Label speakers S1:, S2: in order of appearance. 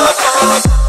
S1: ¡Gracias!